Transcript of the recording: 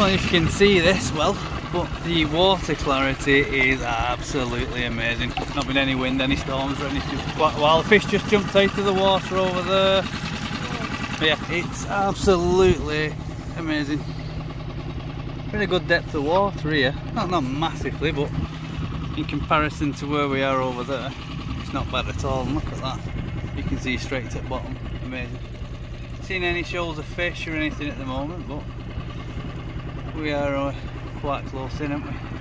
know if you can see this well, but the water clarity is absolutely amazing. Not been any wind, any storms or anything while. The fish just jumped out of the water over there. But yeah, it's absolutely amazing. Pretty good depth of water here. Not, not massively, but in comparison to where we are over there, it's not bad at all. Look at that. You can see straight to the bottom. Amazing. Seen any shoals of fish or anything at the moment, but we are uh, quite close in, aren't we?